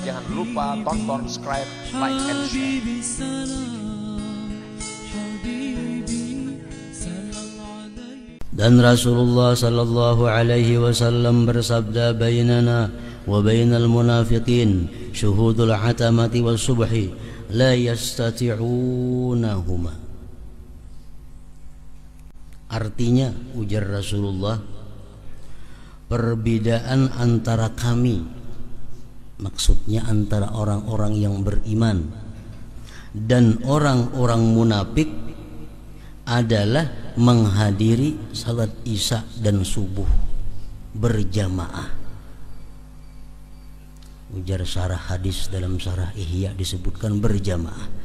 Jangan lupa tonton, subscribe, like, and share. Dan Rasulullah sallallahu alaihi wasallam bersabda bainana wa bainal munafiqin syuhudul hatamati was subhi la yastati'unahuma Artinya ujar Rasulullah perbedaan antara kami maksudnya antara orang-orang yang beriman dan orang-orang munafik adalah menghadiri salat isya dan subuh berjamaah. Ujar syarah hadis dalam syarah ihya disebutkan berjamaah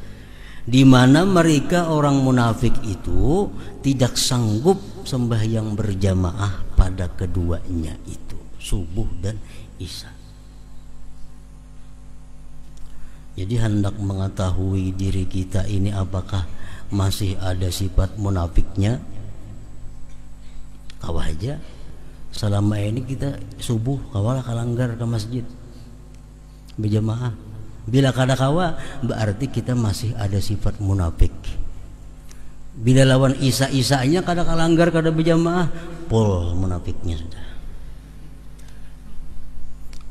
di mana mereka orang munafik itu tidak sanggup sembahyang berjamaah pada keduanya itu subuh dan isya. Jadi hendak mengetahui diri kita ini apakah masih ada sifat munafiknya? Kawah aja. Selama ini kita subuh kawalah kalanggar ke masjid. Berjamaah bila kada kawa berarti kita masih ada sifat munafik bila lawan isa isanya kada kalanggar kada berjamaah pol munafiknya sudah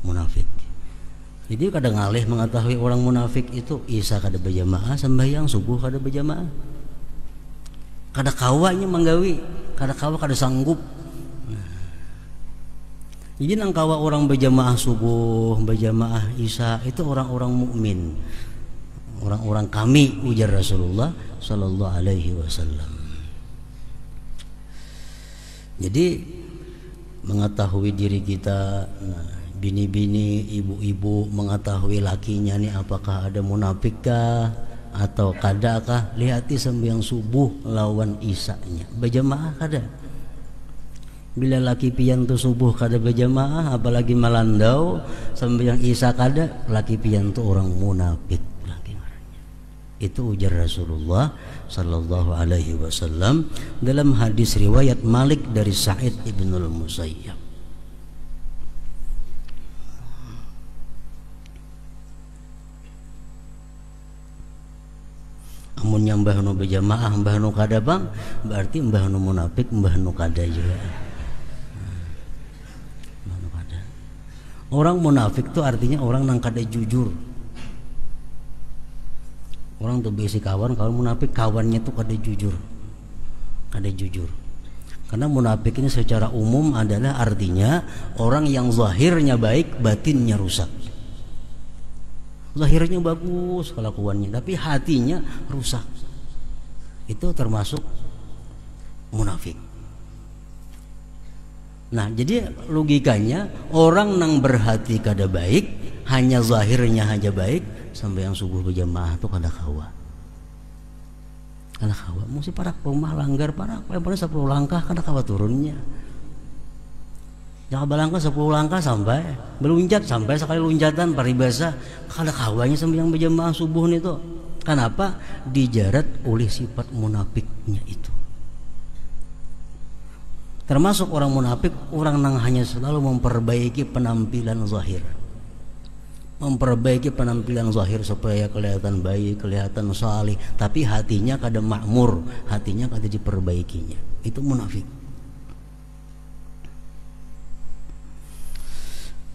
munafik jadi kadang ngalih mengetahui orang munafik itu Isa kada berjamaah sembahyang subuh kada berjamaah. Kada kawanya menggawi, kada kawa kada sanggup. Jadi nang kawa orang berjamaah subuh, berjamaah Isa itu orang-orang mukmin. Orang-orang kami ujar Rasulullah sallallahu alaihi wasallam. Jadi mengetahui diri kita nah, bini-bini ibu-ibu mengetahui lakinya nih apakah ada munafikkah atau kadakah lihati sembahyang subuh lawan isanya berjamaah kada bila laki pian tu subuh kada berjamaah apalagi malandau sembahyang isya kada laki pian tu orang munafik. Laki itu ujar Rasulullah sallallahu alaihi wasallam dalam hadis riwayat Malik dari Sa'id ibnul Musayyab. Amun yang mbah nu berjamaah mbah nu kada bang berarti mbah nu munafik mbah nu kada juga mbah nu kada orang munafik itu artinya orang nang kada jujur orang tuh besi kawan kalau munafik kawannya tuh kada jujur kada jujur karena munafik ini secara umum adalah artinya orang yang zahirnya baik batinnya rusak Zahirnya bagus kelakuannya, tapi hatinya rusak. Itu termasuk munafik. Nah, jadi logikanya orang yang berhati kada baik, hanya zahirnya aja baik, sampai yang subuh berjamaah itu kada kawa. Kada kawa, mesti para rumah langgar para, paling sepuluh langkah kada kawa turunnya. Jangan balangka 10 langkah sampai meluncat sampai sekali loncatan paribasa kada kawanya yang berjamaah subuh itu. Kenapa? Dijarat oleh sifat munafiknya itu. Termasuk orang munafik orang yang hanya selalu memperbaiki penampilan zahir. Memperbaiki penampilan zahir supaya kelihatan baik, kelihatan salih, tapi hatinya kada makmur, hatinya kada diperbaikinya. Itu munafik.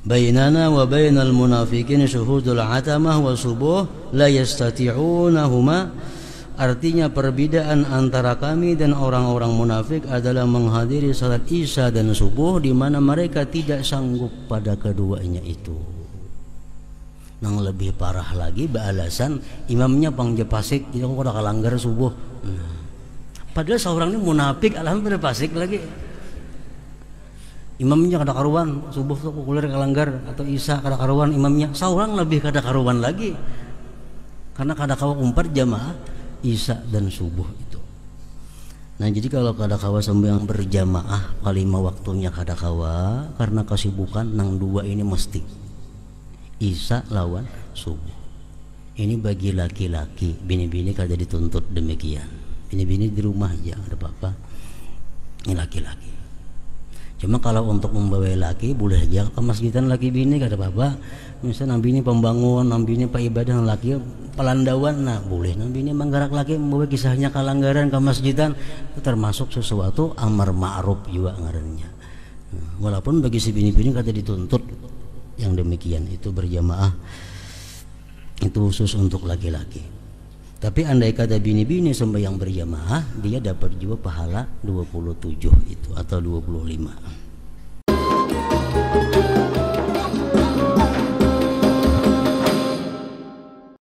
بيننا وبين المنافقين شهود العتمة وصبوه لا يستطيعونهما Artinya perbedaan antara kami dan orang-orang munafik adalah menghadiri salat isya dan subuh di mana mereka tidak sanggup pada keduanya itu. Nang lebih parah lagi beralasan imamnya pasik itu udah kalanggar subuh. Nah. Padahal seorang ini munafik alhamdulillah pasik lagi imamnya kada karuan subuh tuh kuliah kalanggar atau isya kada karuan imamnya seorang lebih kada karuan lagi karena kada kawa umpat jamaah isya dan subuh itu. Nah jadi kalau kada kawa sembahyang berjamaah lima waktunya kada kawa karena kesibukan nang dua ini mesti. Isya lawan subuh. Ini bagi laki-laki bini-bini kada dituntut demikian. Bini-bini di rumah aja ada apa-apa. Ini laki-laki. Cuma kalau untuk membawa laki boleh aja. Ke masjidan laki bini kata bapak misalnya nabi ini pembangun nabi ini pak ibadah laki pelandauan nah boleh. Nabi ini menggerak laki membawa kisahnya ke langgaran ke masjidan termasuk sesuatu amar ma'ruf juga ngarannya. Nah, walaupun bagi si bini-bini kata dituntut yang demikian itu berjamaah itu khusus untuk laki-laki. Tapi andai kata bini-bini sembahyang berjamaah dia dapat juga pahala 27 itu atau 25